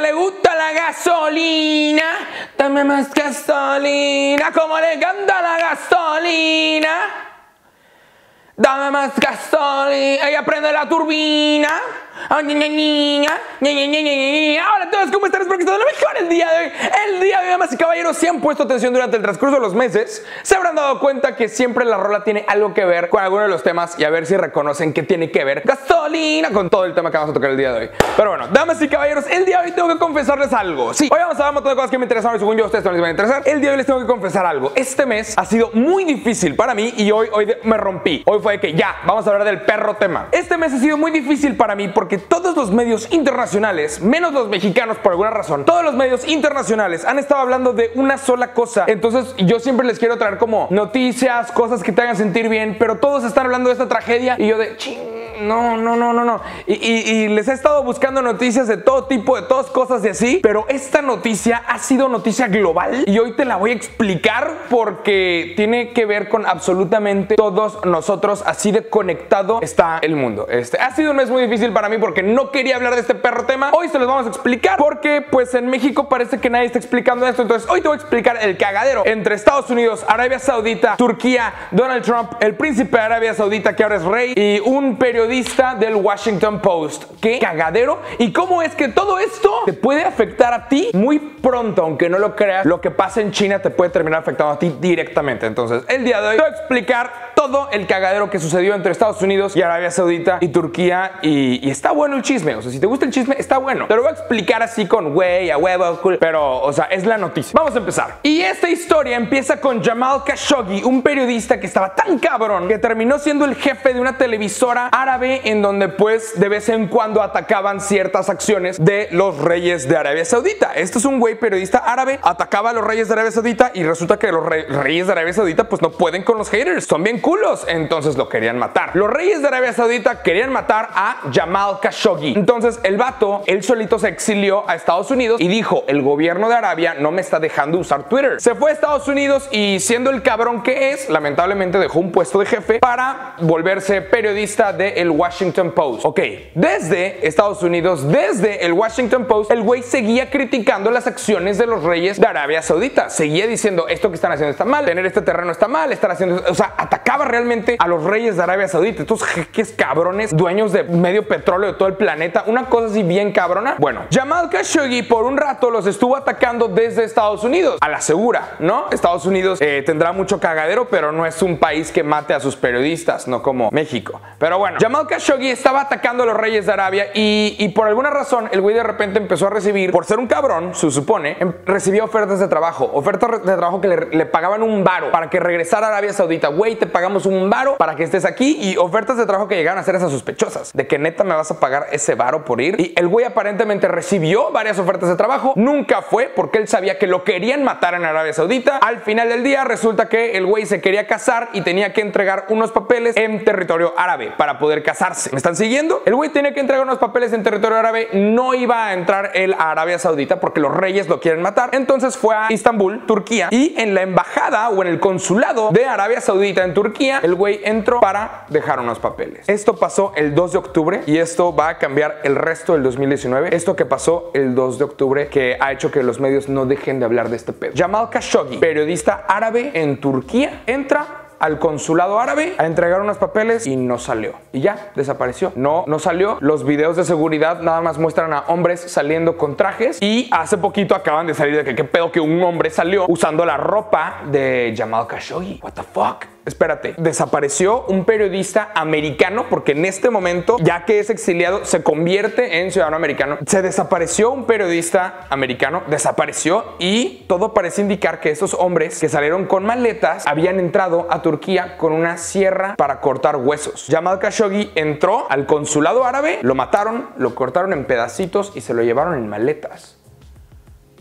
Le gusta la gasolina. Dame más gasolina. Como le encanta la gasolina. Dame más gasolina. Ella prende la turbina. Hola a todos, ¿cómo están? Espero que estén lo mejor el día de hoy. El día de hoy, damas y caballeros, si han puesto atención durante el transcurso de los meses, se habrán dado cuenta que siempre la rola tiene algo que ver con alguno de los temas y a ver si reconocen que tiene que ver gasolina con todo el tema que vamos a tocar el día de hoy. Pero bueno, damas y caballeros, el día de hoy tengo que confesarles algo. Sí, hoy vamos a hablar un montón de cosas que me interesaron y según yo a ustedes también les van a interesar. El día de hoy les tengo que confesar algo. Este mes ha sido muy difícil para mí y hoy, hoy me rompí. Hoy fue que ya, vamos a hablar del perro tema. Este mes ha sido muy difícil para mí porque todos los medios internacionales, menos los mexicanos por alguna razón, todos los medios internacionales han estado hablando de una sola cosa. Entonces yo siempre les quiero traer como noticias, cosas que te hagan sentir bien, pero todos están hablando de esta tragedia y yo de ching no, no, no, no, no. Y, les he estado buscando noticias de todo tipo, de todas cosas y así, pero esta noticia ha sido noticia global y hoy te la voy a explicar porque tiene que ver con absolutamente todos nosotros, así de conectado está el mundo. Este ha sido un mes muy difícil para mí porque no quería hablar de este perro tema. Hoy se los vamos a explicar porque pues en México parece que nadie está explicando esto, entonces hoy te voy a explicar el cagadero entre Estados Unidos, Arabia Saudita, Turquía, Donald Trump, el príncipe de Arabia Saudita que ahora es rey y un periodista periodista del Washington Post. Qué cagadero. ¿Y cómo es que todo esto te puede afectar a ti muy pronto, aunque no lo creas? Lo que pasa en China te puede terminar afectando a ti directamente. Entonces, el día de hoy te voy a explicar todo el cagadero que sucedió entre Estados Unidos y Arabia Saudita y Turquía. Y, está bueno el chisme. O sea, si te gusta el chisme, está bueno. Te lo voy a explicar así con güey, a huevo. Pero, o sea, es la noticia. Vamos a empezar. Y esta historia empieza con Jamal Khashoggi, un periodista que estaba tan cabrón que terminó siendo el jefe de una televisora árabe en donde pues de vez en cuando atacaban ciertas acciones de los reyes de Arabia Saudita. Este es un güey periodista árabe, atacaba a los reyes de Arabia Saudita y resulta que los reyes de Arabia Saudita pues no pueden con los haters, son entonces lo querían matar. Los reyes de Arabia Saudita querían matar a Jamal Khashoggi. Entonces el vato, él solito se exilió a Estados Unidos y dijo, el gobierno de Arabia no me está dejando usar Twitter. Se fue a Estados Unidos y siendo el cabrón que es, lamentablemente dejó un puesto de jefe para volverse periodista de el Washington Post. Ok, desde Estados Unidos, desde el Washington Post, el güey seguía criticando las acciones de los reyes de Arabia Saudita. Seguía diciendo, esto que están haciendo está mal, tener este terreno está mal, están haciendo... O sea, atacaba realmente a los reyes de Arabia Saudita. Estos jeques cabrones, dueños de medio petróleo de todo el planeta. Una cosa así bien cabrona. Bueno, Jamal Khashoggi por un rato los estuvo atacando desde Estados Unidos. A la segura, ¿no? Estados Unidos eh, tendrá mucho cagadero, pero no es un país que mate a sus periodistas, no como México. Pero bueno, Jamal Khashoggi estaba atacando a los reyes de Arabia y, por alguna razón el güey de repente empezó a recibir, por ser un cabrón, se supone, em, recibía ofertas de trabajo, ofertas de trabajo que le, pagaban un varo para que regresara a Arabia Saudita. Güey, te un varo para que estés aquí y ofertas de trabajo que llegaban a ser esas sospechosas, de que neta me vas a pagar ese varo por ir. Y el güey aparentemente recibió varias ofertas de trabajo, nunca fue porque él sabía que lo querían matar en Arabia Saudita. Al final del día resulta que el güey se quería casar y tenía que entregar unos papeles en territorio árabe para poder casarse. ¿Me están siguiendo? El güey tenía que entregar unos papeles en territorio árabe, no iba a entrar él a Arabia Saudita porque los reyes lo quieren matar. Entonces fue a Istambul, Turquía, y en la embajada o en el consulado de Arabia Saudita en Turquía, el güey entró para dejar unos papeles. Esto pasó el 2 de octubre y esto va a cambiar el resto del 2019. Esto que pasó el 2 de octubre que ha hecho que los medios no dejen de hablar de este pedo. Jamal Khashoggi, periodista árabe en Turquía, entra al consulado árabe a entregar unos papeles y no salió. Y ya, desapareció. No, no salió. Los videos de seguridad nada más muestran a hombres saliendo con trajes y hace poquito acaban de salir de que qué pedo que un hombre salió usando la ropa de Jamal Khashoggi. What the fuck? Espérate, desapareció un periodista americano porque en este momento, ya que es exiliado, se convierte en ciudadano americano. Se desapareció un periodista americano, desapareció y todo parece indicar que esos hombres que salieron con maletas habían entrado a Turquía con una sierra para cortar huesos. Jamal Khashoggi entró al consulado árabe, lo mataron, lo cortaron en pedacitos y se lo llevaron en maletas.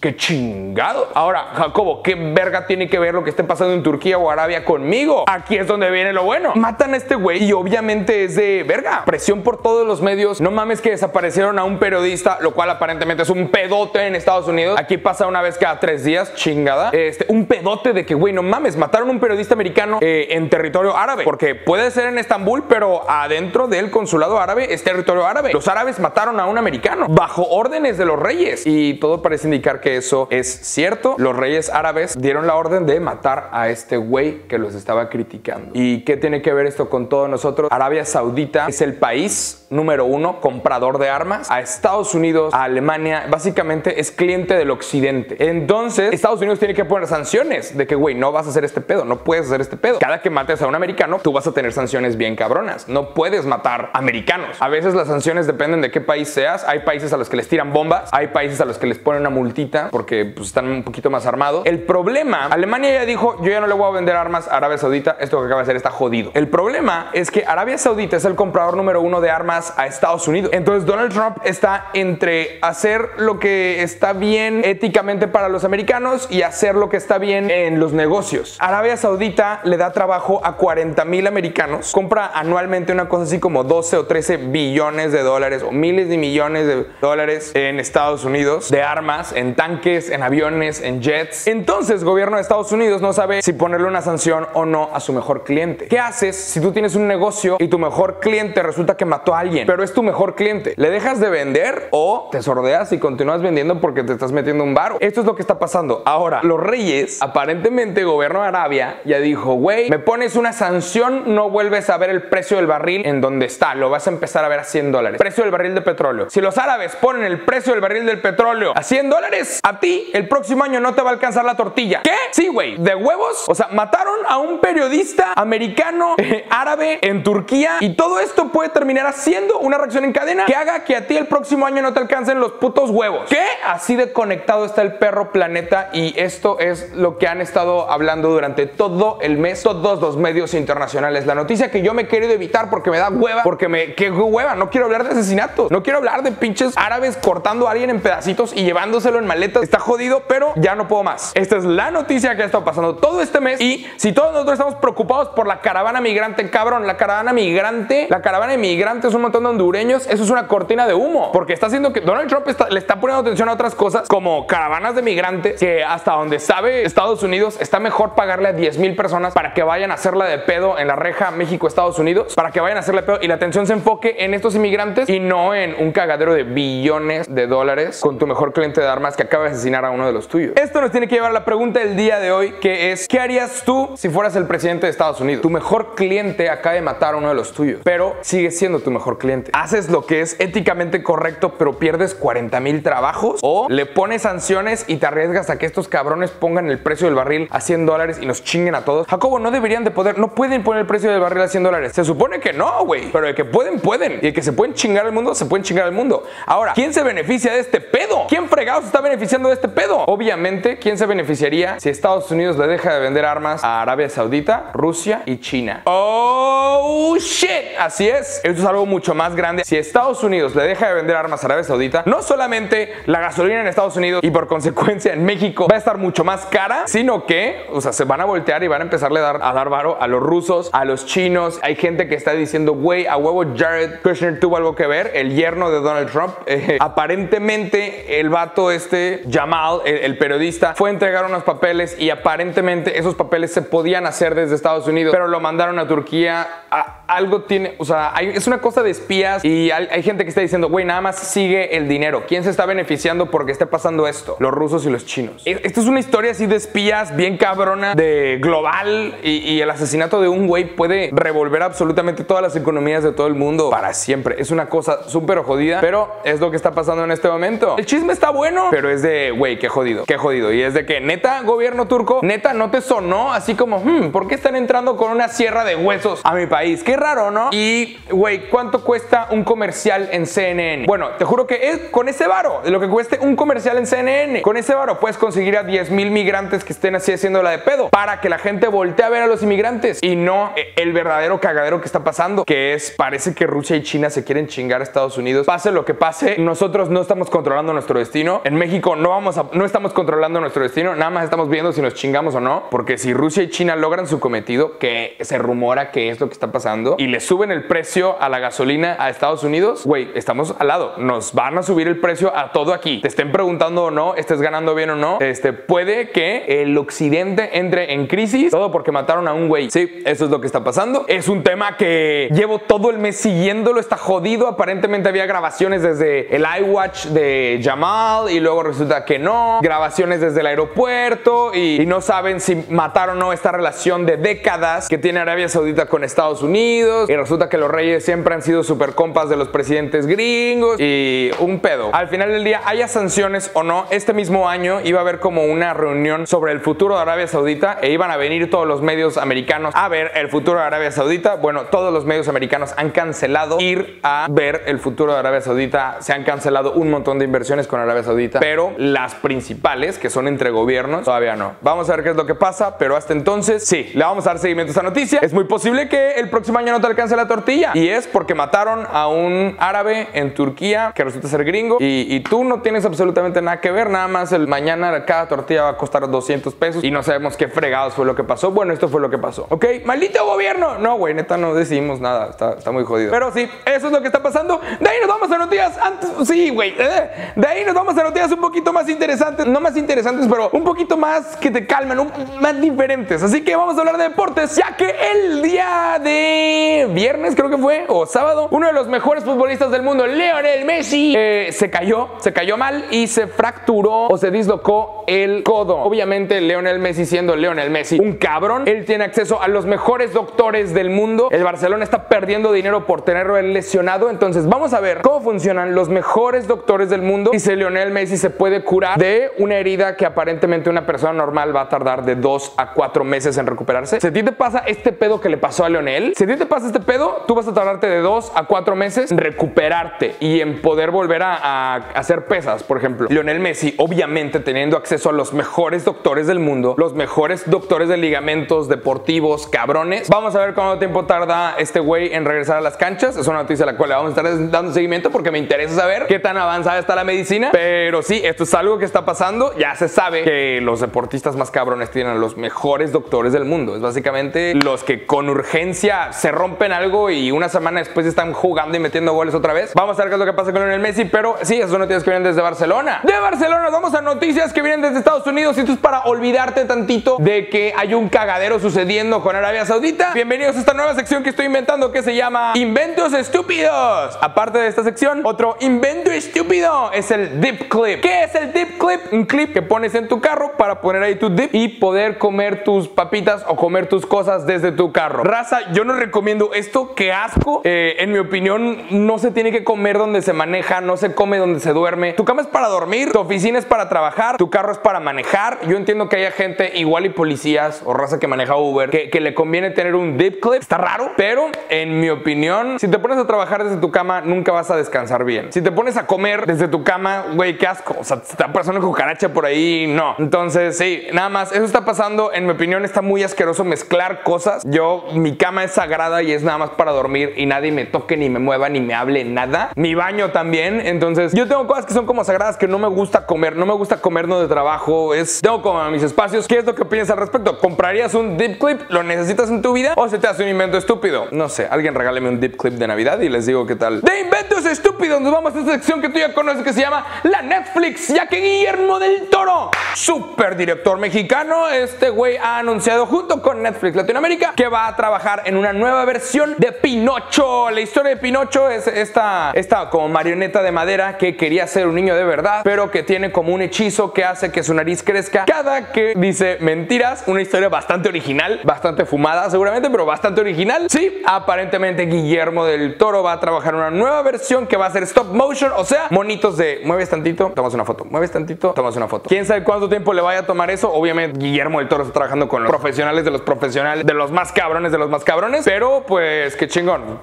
Qué chingado. Ahora, Jacobo, ¿qué verga tiene que ver lo que esté pasando en Turquía o Arabia conmigo? Aquí es donde viene lo bueno. Matan a este güey y obviamente es de verga. Presión por todos los medios. No mames que desaparecieron a un periodista, lo cual aparentemente es un pedote en Estados Unidos. Aquí pasa una vez cada tres días, chingada. Este, un pedote de que, güey, no mames, mataron a un periodista americano eh, en territorio árabe. Porque puede ser en Estambul, pero adentro del consulado árabe es territorio árabe. Los árabes mataron a un americano bajo órdenes de los reyes. Y todo parece indicar que eso es cierto. Los reyes árabes dieron la orden de matar a este güey que los estaba criticando. ¿Y qué tiene que ver esto con todos nosotros? Arabia Saudita es el país número uno comprador de armas a Estados Unidos, a Alemania. Básicamente es cliente del occidente. Entonces, Estados Unidos tiene que poner sanciones de que, güey, no vas a hacer este pedo, no puedes hacer este pedo. Cada que mates a un americano, tú vas a tener sanciones bien cabronas. No puedes matar americanos. A veces las sanciones dependen de qué país seas. Hay países a los que les tiran bombas, hay países a los que les ponen una multita porque pues, están un poquito más armados. El problema, Alemania ya dijo, yo ya no le voy a vender armas a Arabia Saudita, esto que acaba de hacer está jodido. El problema es que Arabia Saudita es el comprador número uno de armas a Estados Unidos. Entonces Donald Trump está entre hacer lo que está bien éticamente para los americanos y hacer lo que está bien en los negocios. Arabia Saudita le da trabajo a 40 mil americanos, compra anualmente una cosa así como 12 o 13 billones de dólares o miles de millones de dólares en Estados Unidos de armas, en tanques, en aviones, en jets. Entonces, gobierno de Estados Unidos no sabe si ponerle una sanción o no a su mejor cliente. ¿Qué haces si tú tienes un negocio y tu mejor cliente resulta que mató a alguien, pero es tu mejor cliente? ¿Le dejas de vender o te sordeas y continúas vendiendo porque te estás metiendo un varo? Esto es lo que está pasando. Ahora, los reyes, aparentemente, gobierno de Arabia ya dijo, güey, me pones una sanción, no vuelves a ver el precio del barril en donde está, lo vas a empezar a ver a 100 dólares. Precio del barril de petróleo. Si los árabes ponen el precio del barril del petróleo a 100 dólares, a ti el próximo año no te va a alcanzar la tortilla. ¿Qué? Sí, güey, de huevos. O sea, mataron a un periodista americano, eh, árabe, en Turquía y todo esto puede terminar haciendo una reacción en cadena que haga que a ti el próximo año no te alcancen los putos huevos. ¿Qué? Así de conectado está el perro planeta y esto es lo que han estado hablando durante todo el mes, todos los medios internacionales. La noticia que yo me he querido evitar porque me da hueva, porque me... ¿Qué hueva? No quiero hablar de asesinatos, no quiero hablar de pinches árabes cortando a alguien en pedacitos y llevándoselo en Está jodido, pero ya no puedo más. Esta es la noticia que ha estado pasando todo este mes y si todos nosotros estamos preocupados por la caravana migrante, cabrón, la caravana migrante, la caravana migrante es un montón de hondureños, eso es una cortina de humo, porque está haciendo que Donald Trump le está poniendo atención a otras cosas como caravanas de migrantes que hasta donde sabe Estados Unidos está mejor pagarle a 10 mil personas para que vayan a hacerla de pedo en la reja México-Estados Unidos, para que vayan a hacerla de pedo y la atención se enfoque en estos inmigrantes y no en un cagadero de billones de dólares con tu mejor cliente de armas que acaba de asesinar a uno de los tuyos. Esto nos tiene que llevar a la pregunta del día de hoy, que es, ¿qué harías tú si fueras el presidente de Estados Unidos? Tu mejor cliente acaba de matar a uno de los tuyos, pero sigue siendo tu mejor cliente. ¿Haces lo que es éticamente correcto, pero pierdes 40 mil trabajos? ¿O le pones sanciones y te arriesgas a que estos cabrones pongan el precio del barril a 100 dólares y nos chinguen a todos? Jacobo, no deberían de poder, no pueden poner el precio del barril a 100 dólares. Se supone que no, güey, pero de que pueden, pueden. Y de que se pueden chingar al mundo, se pueden chingar al mundo. Ahora, ¿quién se beneficia de este pedo? ¿Quién fregado se está beneficiando de este pedo? Obviamente, ¿quién se beneficiaría si Estados Unidos le deja de vender armas a Arabia Saudita, Rusia y China? Oh, shit. Así es. Esto es algo mucho más grande. Si Estados Unidos le deja de vender armas a Arabia Saudita, no solamente la gasolina en Estados Unidos y por consecuencia en México va a estar mucho más cara, sino que, o sea, se van a voltear y van a empezarle a dar, a dar varo a los rusos, a los chinos. Hay gente que está diciendo, güey, a huevo Jared Kushner tuvo algo que ver, el yerno de Donald Trump. Eh, aparentemente, el vato este, Jamal, el, periodista, fue a entregar unos papeles y aparentemente esos papeles se podían hacer desde Estados Unidos, pero lo mandaron a Turquía. A, algo tiene, o sea, es una cosa de espías y hay, hay gente que está diciendo, güey, nada más sigue el dinero. ¿Quién se está beneficiando porque esté pasando esto? Los rusos y los chinos. E- Esto es una historia así de espías bien cabrona, de global y, y el asesinato de un güey puede revolver absolutamente todas las economías de todo el mundo para siempre. Es una cosa súper jodida, pero es lo que está pasando en este momento. El chisme está bueno, pero es de, güey, qué jodido, qué jodido. Y es de que, neta, gobierno turco, neta, no te sonó así como, hmm, ¿por qué están entrando con una sierra de huesos a mi país? ¿Qué raro, ¿no? Y, güey, ¿cuánto cuesta un comercial en CNN? Bueno, te juro que es con ese varo, de lo que cueste un comercial en CNN. Con ese varo puedes conseguir a 10 mil migrantes que estén así haciendo la de pedo para que la gente voltee a ver a los inmigrantes y no eh, el verdadero cagadero que está pasando, que es parece que Rusia y China se quieren chingar a Estados Unidos. Pase lo que pase, nosotros no estamos controlando nuestro destino. En México no vamos a, no estamos controlando nuestro destino, nada más estamos viendo si nos chingamos o no, porque si Rusia y China logran su cometido, que se rumora que es lo que está pasando, y le suben el precio a la gasolina a Estados Unidos, güey, estamos al lado. Nos van a subir el precio a todo aquí. Te estén preguntando o no, estés ganando bien o no. Este puede que el occidente entre en crisis, todo porque mataron a un güey. Sí, eso es lo que está pasando. Es un tema que llevo todo el mes siguiéndolo, está jodido. Aparentemente había grabaciones desde el iWatch de Jamal y luego resulta que no. Grabaciones desde el aeropuerto y, no saben si mataron o no esta relación de décadas que tiene Arabia Saudita con Estados Unidos. Y resulta que los reyes siempre han sido super compas de los presidentes gringos y un pedo. Al final del día, haya sanciones o no, este mismo año iba a haber como una reunión sobre el futuro de Arabia Saudita e iban a venir todos los medios americanos a ver el futuro de Arabia Saudita. Bueno, todos los medios americanos han cancelado ir a ver el futuro de Arabia Saudita. Se han cancelado un montón de inversiones con Arabia Saudita, pero las principales, que son entre gobiernos, todavía no. Vamos a ver qué es lo que pasa, pero hasta entonces, sí, le vamos a dar seguimiento a esta noticia. Es muy posible que el próximo año no te alcance la tortilla. Y es porque mataron a un árabe en Turquía que resulta ser gringo y, tú no tienes absolutamente nada que ver. Nada más el mañana cada tortilla va a costar 200 pesos y no sabemos qué fregados fue lo que pasó. Bueno, esto fue lo que pasó. ¿Ok? Maldito gobierno. No, güey, neta, no decidimos nada. Está, está muy jodido. Pero sí, eso es lo que está pasando. De ahí nos vamos a noticias antes. Sí, güey. eh, De ahí nos vamos a noticias un poquito más interesantes. No más interesantes, pero un poquito más que te calmen, un- más diferentes. Así que vamos a hablar de deportes, ya que el día de viernes, creo que fue, o sábado, uno de los mejores futbolistas del mundo, Lionel Messi, eh, se cayó, se cayó mal y se fracturó o se dislocó el codo. Obviamente, Lionel Messi siendo Lionel Messi un cabrón, él tiene acceso a los mejores doctores del mundo. El Barcelona está perdiendo dinero por tenerlo lesionado. Entonces, vamos a ver cómo funcionan los mejores doctores del mundo y si Lionel Messi se puede curar de una herida que aparentemente una persona normal va a tardar de 2 a 4 meses en recuperarse. Si a ti te pasa este pedo que le pasó a Lionel, si a ti te pasa este pedo, tú vas a tardarte de 2 a 4 meses en recuperarte y en poder volver a, a hacer pesas, por ejemplo. Lionel Messi, obviamente teniendo acceso a los mejores doctores del mundo, los mejores doctores de ligamentos deportivos, cabrones. Vamos a ver cuánto tiempo tarda este güey en regresar a las canchas. Es una noticia a la cual le vamos a estar dando seguimiento porque me interesa saber qué tan avanzada está la medicina. Pero sí, esto es algo que está pasando. Ya se sabe que los deportistas más cabrones tienen a los mejores doctores del mundo. Es básicamente los que con urgencia se rompen algo y una semana después están jugando y metiendo goles otra vez. Vamos a ver qué es lo que pasa con Lionel Messi, pero sí, esas son noticias que vienen desde Barcelona. De Barcelona vamos a noticias que vienen desde Estados Unidos y esto es para olvidarte tantito de que hay un cagadero sucediendo con Arabia Saudita. Bienvenidos a esta nueva sección que estoy inventando que se llama Inventos Estúpidos. Aparte de esta sección, otro invento estúpido es el dip clip. ¿Qué es el dip clip? Un clip que pones en tu carro para poner ahí tu dip y poder comer tus papitas o comer tus cosas desde tu carro. Raza, yo no recomiendo esto, qué asco. Eh, en mi opinión, no se tiene que comer donde se maneja, no se come donde se duerme. Tu cama es para dormir, tu oficina es para trabajar, tu carro es para manejar. Yo entiendo que haya gente igual y policías o raza que maneja Uber que, que le conviene tener un dip clip. Está raro, pero en mi opinión, si te pones a trabajar desde tu cama, nunca vas a descansar bien. Si te pones a comer desde tu cama, güey, qué asco. Sea, está pasando cucaracha por ahí, no. Entonces, sí, nada más, eso está pasando. En mi opinión, está muy asqueroso mezclar cosas. Yo, mi cama es sagrada y es nada más para dormir y nadie me toque, ni me mueva, ni me hable nada. Mi baño también. Entonces, yo tengo cosas que son como sagradas que no me gusta comer. No me gusta comer no de trabajo. Es, tengo como mis espacios. ¿Qué es lo que piensas al respecto? ¿Comprarías un dip clip? ¿Lo necesitas en tu vida? ¿O se te hace un invento estúpido? No sé, alguien regáleme un dip clip de Navidad y les digo qué tal. De inventos estúpidos, nos vamos a esta sección que tú ya conoces que se llama la Netflix, ya que Guillermo del Toro, super director mexicano, este güey ha anunciado junto con Netflix Latinoamérica que va a trabajar en una nueva versión de Pinocho. La historia de Pinocho es esta, esta como marioneta de madera que quería ser un niño de verdad, pero que tiene como un hechizo que hace que su nariz crezca cada que dice mentiras. Una historia bastante original, bastante fumada seguramente, pero bastante original. Sí, aparentemente Guillermo del Toro va a trabajar en una nueva versión que va a ser stop motion, o sea, monitos de mueves tantito, tomas una foto, mueves tantito, tomas una foto. ¿Quién sabe cuánto tiempo le vaya a tomar eso? Obviamente Guillermo del Toro está trabajando con los profesionales de los profesionales, de los más cabrones de los más cabrones, pero pues qué chingón.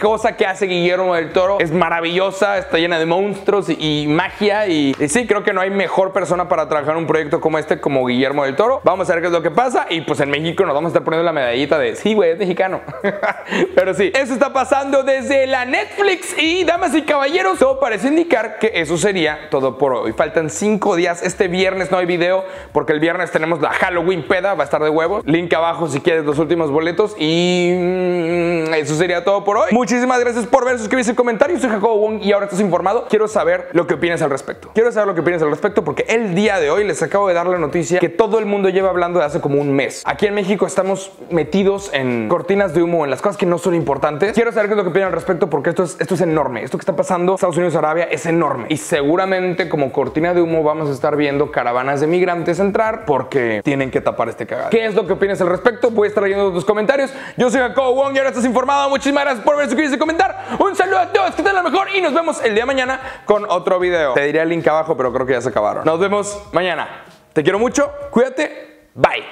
Cosa que hace Guillermo del Toro es maravillosa, está llena de monstruos y, magia. Y, y, sí, creo que no hay mejor persona para trabajar un proyecto como este como Guillermo del Toro. Vamos a ver qué es lo que pasa. Y pues en México nos vamos a estar poniendo la medallita de sí, güey, es mexicano. Pero sí, eso está pasando desde la Netflix. Y damas y caballeros, todo parece indicar que eso sería todo por hoy. Faltan cinco días. Este viernes no hay video porque el viernes tenemos la Halloween peda, va a estar de huevos. Link abajo si quieres los últimos boletos. Y mm, eso sería todo por hoy. Muchísimas gracias por ver, suscribirse, comentar. Yo soy Jacobo Wong y ahora estás informado. Quiero saber lo que opinas al respecto. Quiero saber lo que opinas al respecto porque el día de hoy les acabo de dar la noticia que todo el mundo lleva hablando de hace como un mes. Aquí en México estamos metidos en cortinas de humo, en las cosas que no son importantes. Quiero saber qué es lo que opinan al respecto porque esto es, esto es enorme. Esto que está pasando Estados Unidos, Arabia, es enorme. Y seguramente como cortina de humo vamos a estar viendo caravanas de migrantes entrar porque tienen que tapar este cagado. ¿Qué es lo que opinas al respecto? Voy a estar leyendo tus comentarios. Yo soy Jacobo Wong y ahora estás informado. Muchísimas gracias por ver, suscribirse y comentar. Un saludo a todos, que estén lo mejor y nos vemos el día de mañana con otro video. Te diré el link abajo, pero creo que ya se acabaron. Nos vemos mañana. Te quiero mucho, cuídate, bye.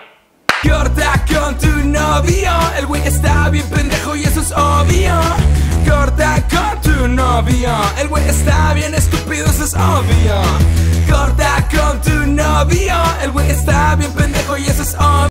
Corta con tu novio, el güey está bien pendejo y eso es obvio. Corta con tu novio, el güey está bien estúpido, eso es obvio. Corta con tu novio, el güey está bien pendejo y eso es obvio.